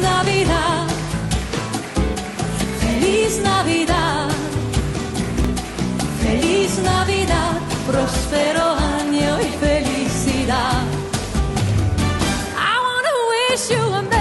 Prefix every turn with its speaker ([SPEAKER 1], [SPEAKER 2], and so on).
[SPEAKER 1] Navidad, feliz Navidad, feliz Navidad, próspero año y felicidad. I wanna wish you a